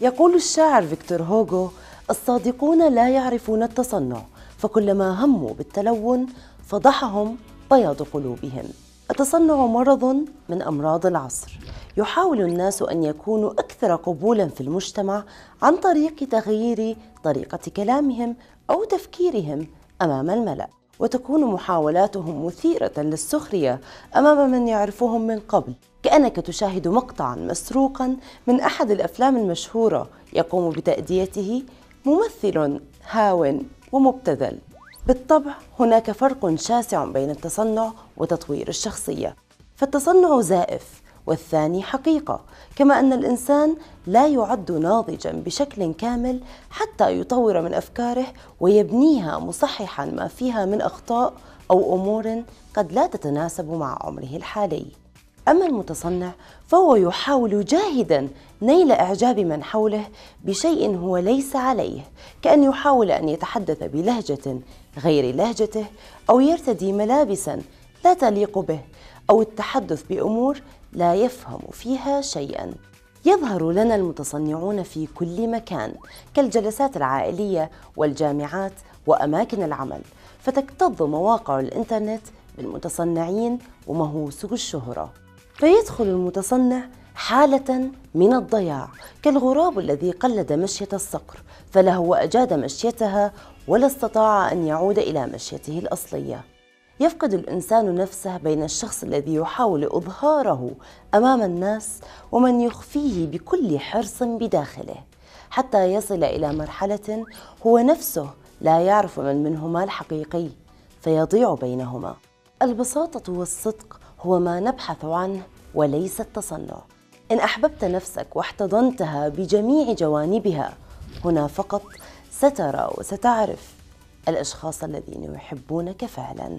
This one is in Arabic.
يقول الشاعر فيكتور هوغو الصادقون لا يعرفون التصنع فكلما هموا بالتلون فضحهم بياض قلوبهم. التصنع مرض من أمراض العصر. يحاول الناس أن يكونوا أكثر قبولا في المجتمع عن طريق تغيير طريقة كلامهم أو تفكيرهم أمام الملأ. وتكون محاولاتهم مثيرة للسخرية أمام من يعرفهم من قبل كأنك تشاهد مقطعا مسروقا من أحد الأفلام المشهورة يقوم بتأديته ممثل هاو ومبتذل. بالطبع هناك فرق شاسع بين التصنع وتطوير الشخصية فالتصنع زائف والثاني حقيقة كما أن الإنسان لا يعد ناضجا بشكل كامل حتى يطور من أفكاره ويبنيها مصححا ما فيها من أخطاء أو أمور قد لا تتناسب مع عمره الحالي. أما المتصنع فهو يحاول جاهدا نيل إعجاب من حوله بشيء هو ليس عليه كأن يحاول أن يتحدث بلهجة غير لهجته أو يرتدي ملابسا لا تليق به أو التحدث بأمور لا يفهم فيها شيئا. يظهر لنا المتصنعون في كل مكان كالجلسات العائلية والجامعات وأماكن العمل فتكتظ مواقع الإنترنت بالمتصنعين ومهووسو الشهرة. فيدخل المتصنع حالة من الضياع كالغراب الذي قلد مشية الصقر فله وأجاد مشيتها ولا استطاع أن يعود إلى مشيته الأصلية. يفقد الإنسان نفسه بين الشخص الذي يحاول إظهاره أمام الناس ومن يخفيه بكل حرص بداخله حتى يصل إلى مرحلة هو نفسه لا يعرف من منهما الحقيقي فيضيع بينهما. البساطة والصدق هو ما نبحث عنه وليس التصنع. إن أحببت نفسك واحتضنتها بجميع جوانبها هنا فقط سترى وستعرف الأشخاص الذين يحبونك فعلاً.